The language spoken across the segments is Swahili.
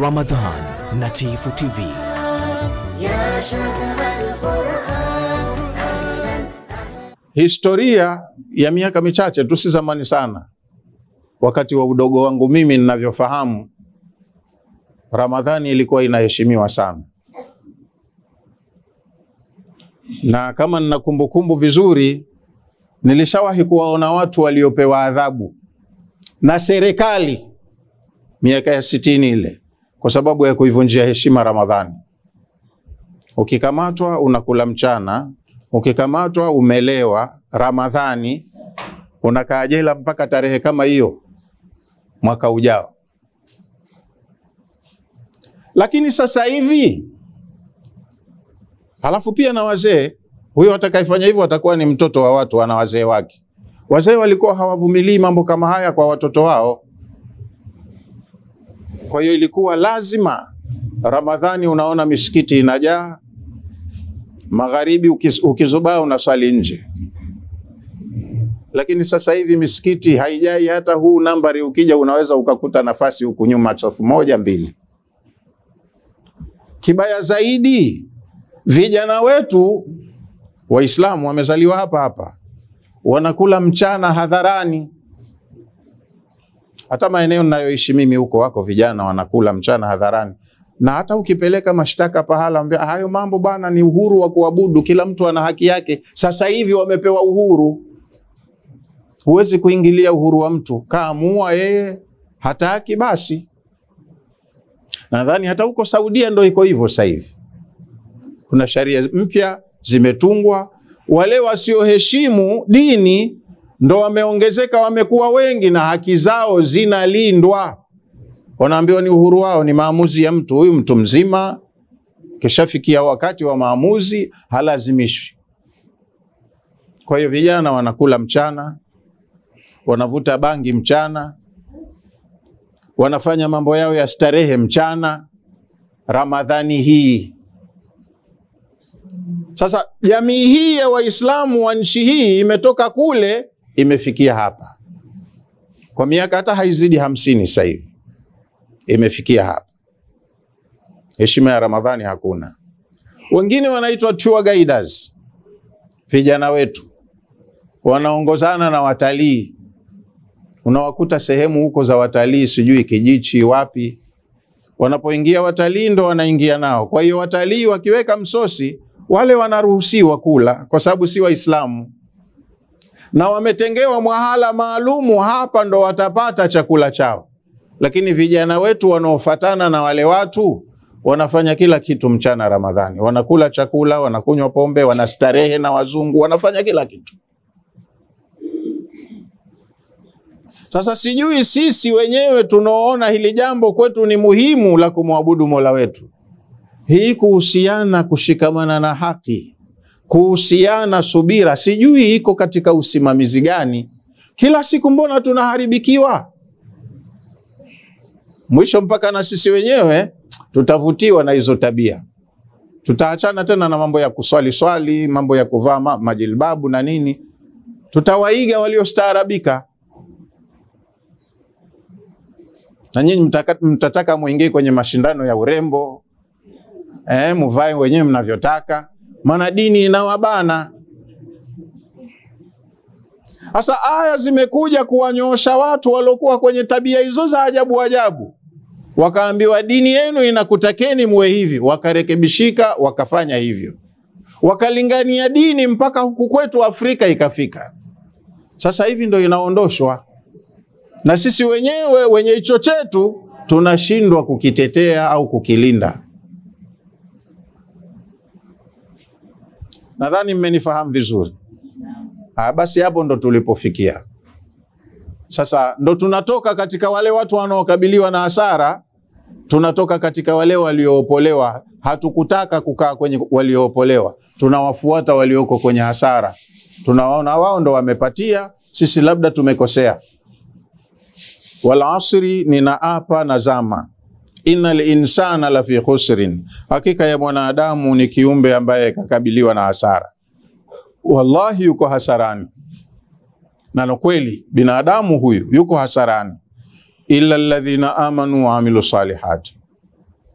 Ramadan na Tifu TV. Historia ya miaka michache tu, si zamani sana, wakati wa udogo wangu mimi ninavyofahamu, Ramadhani ilikuwa inaheshimiwa sana, na kama nina kumbukumbu vizuri, nilishawahi kuwaona watu waliopewa adhabu na serikali miaka ya sitini ile kwa sababu ya kuivunjia heshima Ramadhani. Ukikamatwa unakula mchana, ukikamatwa umelewa Ramadhani, unakaa jela mpaka tarehe kama hiyo mwaka ujao. Lakini sasa hivi, halafu pia na wazee, huyo atakayefanya hivyo atakuwa ni mtoto wa watu, ana wazee wake. Wazee walikuwa hawavumilii mambo kama haya kwa watoto wao. Kwa hiyo ilikuwa lazima Ramadhani, unaona misikiti inajaa, magharibi ukizubaa unaswali nje. Lakini sasa hivi misikiti haijai hata huu nambari, ukija unaweza ukakuta nafasi huku nyuma chafu moja mbili. Kibaya zaidi, vijana wetu Waislamu wamezaliwa hapa hapa, wanakula mchana hadharani. Hata maeneo ninayoishi mimi huko wako vijana wanakula mchana hadharani, na hata ukipeleka mashtaka pahala, ambia hayo mambo bana, ni uhuru wa kuabudu, kila mtu ana haki yake. Sasa hivi wamepewa uhuru, huwezi kuingilia uhuru wa mtu. Kaamua yeye hataki, basi. Nadhani hata huko Saudia ndo iko hivyo sasa hivi, kuna sharia mpya zimetungwa. Wale wasioheshimu dini ndo wameongezeka, wamekuwa wengi na haki zao zinalindwa. Wanaambiwa ni uhuru wao, ni maamuzi ya mtu. Huyu mtu mzima kishafikia wakati wa maamuzi, halazimishwi. Kwa hiyo vijana wanakula mchana, wanavuta bangi mchana, wanafanya mambo yao ya starehe mchana, Ramadhani hii. Sasa jamii hii ya Waislamu wa nchi hii imetoka kule imefikia hapa kwa miaka hata haizidi hamsini sasa hivi imefikia hapa. Heshima ya Ramadhani hakuna. Wengine wanaitwa tour guiders, vijana wetu wanaongozana na watalii. Unawakuta sehemu huko za watalii, sijui Kijichi wapi, wanapoingia watalii ndo wanaingia nao. Kwa hiyo watalii wakiweka msosi, wale wanaruhusiwa kula kwa sababu si Waislamu na wametengewa mwahala maalumu, hapa ndo watapata chakula chao. Lakini vijana wetu wanaofatana na wale watu wanafanya kila kitu mchana Ramadhani, wanakula chakula, wanakunywa pombe, wanastarehe na wazungu, wanafanya kila kitu. Sasa sijui sisi wenyewe tunaoona hili jambo kwetu ni muhimu la kumwabudu Mola wetu, hii kuhusiana kushikamana na haki kuhusiana subira, sijui iko katika usimamizi gani? Kila siku mbona tunaharibikiwa? Mwisho mpaka na sisi wenyewe tutavutiwa na hizo tabia, tutaachana tena na mambo ya kuswali swali, mambo ya kuvaa ma majilbabu na nini, tutawaiga waliostaarabika. Na nyinyi mtataka mwingie kwenye mashindano ya urembo eh, muvae wenyewe mnavyotaka maana dini inawabana. Sasa aya zimekuja kuwanyoosha watu waliokuwa kwenye tabia hizo za ajabu ajabu, wakaambiwa dini yenu inakutakeni muwe hivi, wakarekebishika wakafanya hivyo, wakalingania dini mpaka huku kwetu Afrika ikafika. Sasa hivi ndo inaondoshwa, na sisi wenyewe wenye hicho chetu tunashindwa kukitetea au kukilinda. Nadhani mmenifahamu vizuri. Ah, basi hapo ndo tulipofikia. Sasa ndo tunatoka katika wale watu wanaokabiliwa na hasara, tunatoka katika wale walioopolewa. Hatukutaka kukaa kwenye walioopolewa, tunawafuata walioko kwenye hasara, tunawaona wao ndo wamepatia, sisi labda tumekosea. wala asri, ninaapa na zama innal insana lafi khusrin, hakika ya mwanadamu ni kiumbe ambaye kakabiliwa na hasara. Wallahi yuko hasarani, na ni kweli binadamu huyu yuko hasarani, illa alladhina amanu wa amilu salihati,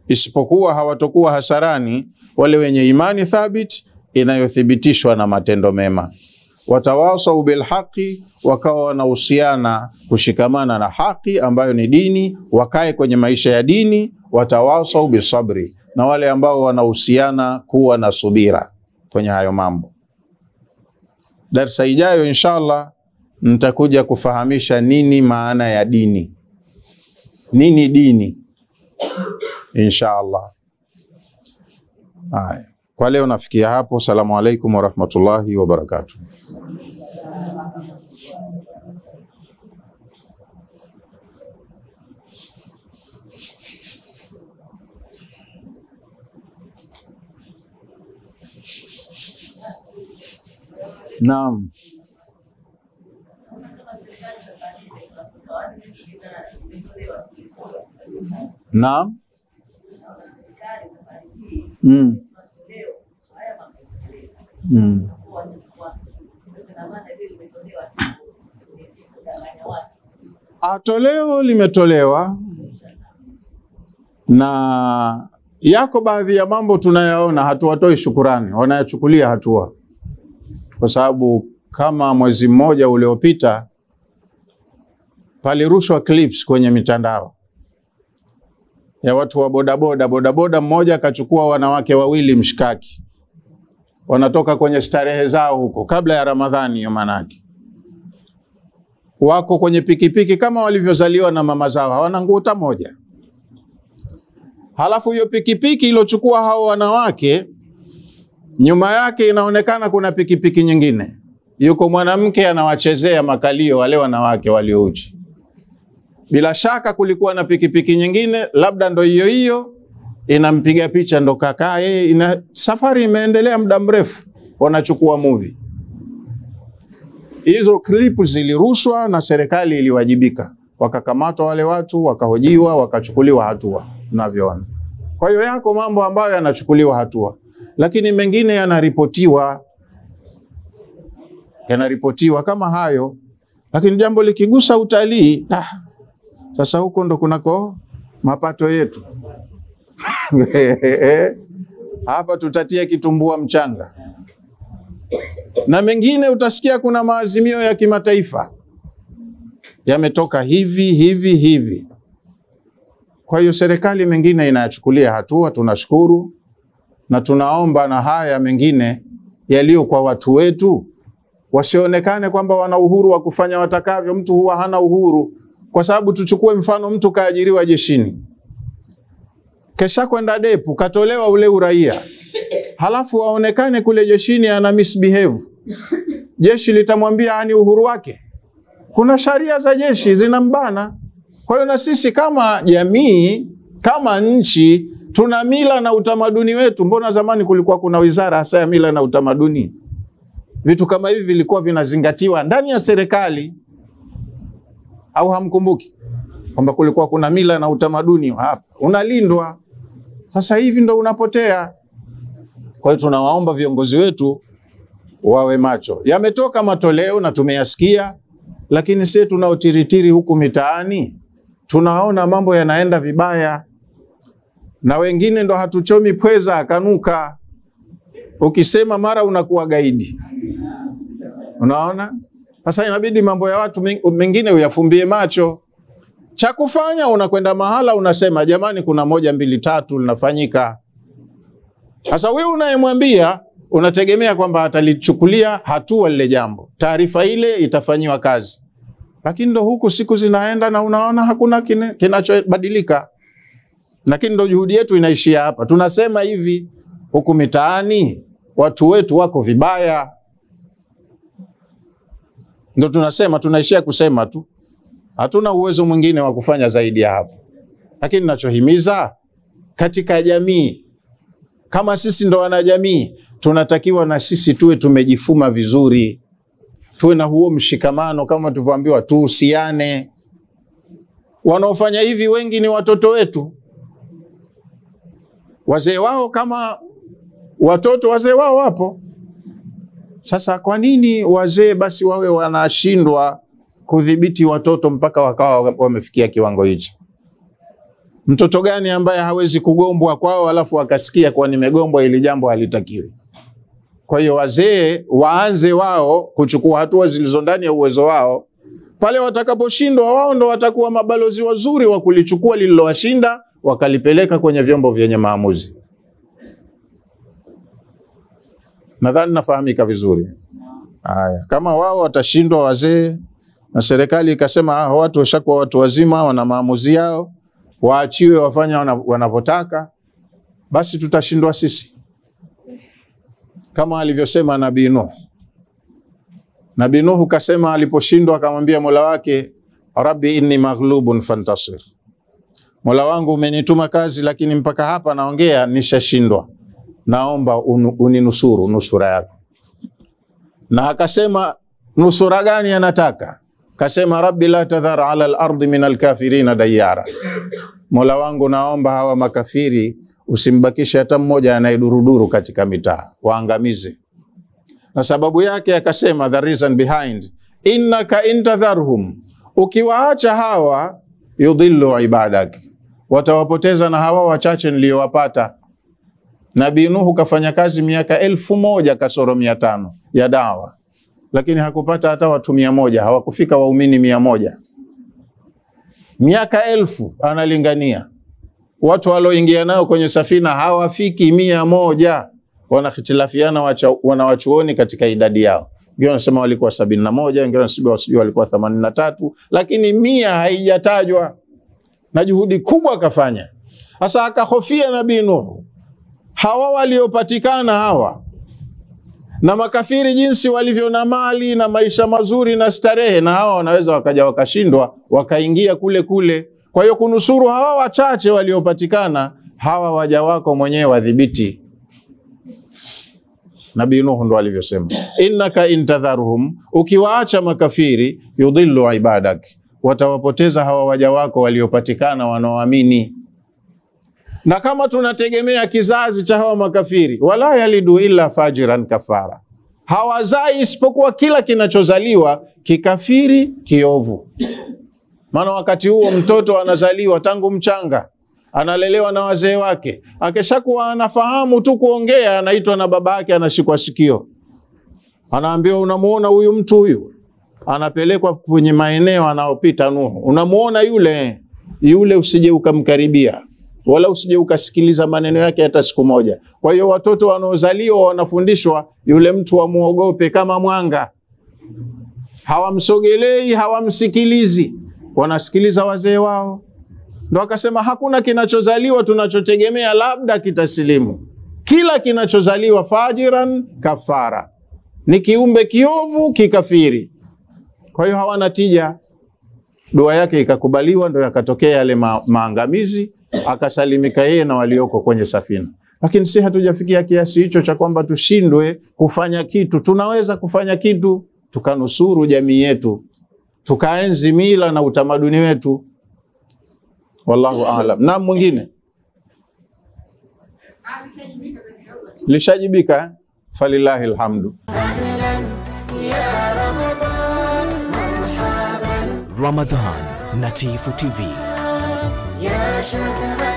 isipokuwa hawatokuwa hasarani wale wenye imani thabit inayothibitishwa na matendo mema. Watawasau bilhaqi, wakawa wanahusiana kushikamana na haki ambayo ni dini, wakae kwenye maisha ya dini. Watawasau bisabri, na wale ambao wanahusiana kuwa na subira kwenye hayo mambo. Darsa ijayo inshallah nitakuja kufahamisha nini maana ya dini, nini dini inshallah. Haya, kwa leo nafikia hapo. Salamu alaikum warahmatullahi wabarakatuh. Naam. Naam. Mm. Mm. Ah, toleo limetolewa na yako baadhi ya mambo tunayaona hatuwatoi shukurani, wanayachukulia hatua, kwa sababu kama mwezi mmoja uliopita palirushwa clips kwenye mitandao ya watu wa bodaboda. Bodaboda mmoja akachukua wanawake wawili mshikaki, wanatoka kwenye starehe zao huko kabla ya Ramadhani, hiyo maanake wako kwenye pikipiki kama walivyozaliwa na mama zao, hawana nguta moja. Halafu hiyo pikipiki iliochukua hao wanawake, nyuma yake inaonekana kuna pikipiki nyingine, yuko mwanamke anawachezea makalio wale wanawake waliouchi. Bila shaka kulikuwa na pikipiki nyingine, labda ndo hiyo hiyo inampiga picha, ndo kakaa yeye. Ina safari imeendelea muda mrefu, wanachukua movie. Hizo klipu zilirushwa na serikali iliwajibika, wakakamatwa wale watu, wakahojiwa, wakachukuliwa hatua unavyoona. Kwa hiyo yako mambo ambayo yanachukuliwa hatua, lakini mengine yanaripotiwa, yanaripotiwa kama hayo, lakini jambo likigusa utalii, ah, sasa huko ndo kunako mapato yetu hapa tutatia kitumbua mchanga. Na mengine utasikia kuna maazimio ya kimataifa. Yametoka hivi hivi hivi. Kwa hiyo serikali mengine inayachukulia hatua, tunashukuru. Na tunaomba na haya mengine yaliyo kwa watu wetu. Wasionekane kwamba wana uhuru wa kufanya watakavyo. Mtu huwa hana uhuru, kwa sababu tuchukue mfano, mtu kaajiriwa jeshini, kesha kwenda depu, katolewa ule uraia halafu aonekane kule jeshini ana misbehave, jeshi litamwambia ani uhuru wake. Kuna sharia za jeshi zinambana. Kwa hiyo na sisi kama jamii, kama nchi, tuna mila na utamaduni wetu. Mbona zamani kulikuwa kuna wizara hasa ya mila na utamaduni? Vitu kama hivi vilikuwa vinazingatiwa ndani ya serikali, au hamkumbuki kwamba kulikuwa kuna mila na utamaduni hapa unalindwa? Sasa hivi ndo unapotea. Kwa hiyo tunawaomba viongozi wetu wawe macho. Yametoka matoleo na tumeyasikia, lakini sisi tunaotiritiri huku mitaani tunaona mambo yanaenda vibaya, na wengine ndo hatuchomi pweza akanuka. Ukisema mara unakuwa gaidi, unaona. Sasa inabidi mambo ya watu mengine uyafumbie macho. Cha kufanya unakwenda mahala unasema, jamani, kuna moja mbili tatu linafanyika. Sasa wewe unayemwambia unategemea kwamba atalichukulia hatua lile jambo, taarifa ile itafanyiwa kazi, lakini ndo huku siku zinaenda na unaona hakuna kinachobadilika. Lakini ndo juhudi yetu inaishia hapa. Tunasema hivi, huku mitaani watu wetu wako vibaya, ndo tunasema, tunaishia kusema tu, hatuna uwezo mwingine wa kufanya zaidi ya hapo. Lakini nachohimiza katika jamii kama sisi ndo wanajamii, tunatakiwa na sisi tuwe tumejifuma vizuri, tuwe na huo mshikamano kama tulivyoambiwa, tuhusiane. Wanaofanya hivi wengi ni watoto wetu, wazee wao kama watoto, wazee wao wapo. Sasa kwa nini wazee basi wawe wanashindwa kudhibiti watoto mpaka wakawa wamefikia kiwango hicho. Mtoto gani ambaye hawezi kugombwa kwao alafu akasikia kuwa nimegombwa, ili jambo halitakiwi? Kwa hiyo wazee waanze wao kuchukua hatua zilizo ndani ya uwezo wao. Pale watakaposhindwa, wao ndo watakuwa mabalozi wazuri wa kulichukua lililowashinda wakalipeleka kwenye vyombo vyenye maamuzi. Nadhani nafahamika vizuri. Haya, kama wao watashindwa wazee na serikali ikasema ah, watu washakuwa watu wazima, wana maamuzi yao, waachiwe wafanya wana- wanavyotaka, basi tutashindwa sisi, kama alivyosema Nabii Nuh. Nabii Nuh kasema aliposhindwa, akamwambia Mola wake, rabbi inni maghlubun fantasir, Mola wangu umenituma kazi, lakini mpaka hapa naongea nishashindwa, naomba uninusuru nusura yako. Na akasema nusura gani anataka? Kasema rabbi la tadhar ala al-ardi min alkafirina dayara, Mola wangu naomba hawa makafiri usimbakishe hata mmoja anayeduruduru katika mitaa, waangamize. Na sababu yake akasema, the reason behind innaka intadharhum, ukiwaacha hawa yudhillu ibadak, watawapoteza na hawa wachache niliyowapata. Nabii Nuhu kafanya kazi miaka elfu moja kasoro mia tano ya dawa, lakini hakupata hata watu mia moja. Hawakufika waumini mia moja. Miaka elfu analingania. Watu walioingia nao kwenye safina hawafiki mia moja. Wanahitilafiana wanawachuoni katika idadi yao. Wengine wanasema walikuwa sabini na moja wengine wanasema sijui walikuwa themanini na tatu. Lakini mia haijatajwa. Na juhudi kubwa akafanya. Sasa akahofia nabii nuhu. Hawa waliopatikana hawa na makafiri jinsi walivyo na mali na maisha mazuri na starehe, na hawa wanaweza wakaja wakashindwa wakaingia kule kule. Kwa hiyo kunusuru hawa wachache waliopatikana, hawa waja wako mwenyewe wadhibiti. Nabii Nuhu ndo alivyosema, innaka intadharuhum, ukiwaacha makafiri yudhillu ibadak, watawapoteza hawa waja wako waliopatikana wanaoamini na kama tunategemea kizazi cha hawa makafiri, wala yalidu illa fajiran kafara, hawazai isipokuwa kila kinachozaliwa kikafiri kiovu. Maana wakati huo mtoto anazaliwa tangu mchanga, analelewa na wazee wake, akishakuwa anafahamu tu kuongea, anaitwa na baba yake, anashikwa sikio, anaambiwa unamuona huyu mtu huyu, anapelekwa kwenye maeneo anayopita Nuhu, unamuona yule? Yule, usije ukamkaribia wala usije ukasikiliza maneno yake hata siku moja. Kwa hiyo watoto wanaozaliwa wanafundishwa yule mtu wamuogope kama mwanga, hawamsogelei, hawamsikilizi, wanasikiliza wazee wao. Ndo akasema hakuna kinachozaliwa tunachotegemea labda kitasilimu. Kila kinachozaliwa fajiran kafara, ni kiumbe kiovu kikafiri. Kwa hiyo hawana tija. Dua yake ikakubaliwa, ndo yakatokea yale ma maangamizi akasalimika yeye na walioko kwenye safina. Lakini si hatujafikia kiasi hicho cha kwamba tushindwe kufanya kitu. Tunaweza kufanya kitu, tukanusuru jamii yetu, tukaenzi mila na utamaduni wetu. Wallahu aalam. Na mwingine lishajibika eh? Falillahi alhamdu. Ramadan na Tifu TV. يا شهر القرآن